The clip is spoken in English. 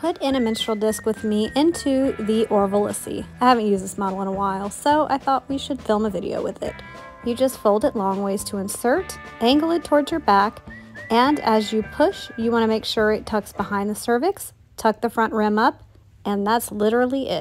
put in a menstrual disc with me into the Orvillussy. I haven't used this model in a while, so I thought we should film a video with it. You just fold it long ways to insert, angle it towards your back, and as you push, you want to make sure it tucks behind the cervix, tuck the front rim up, and that's literally it.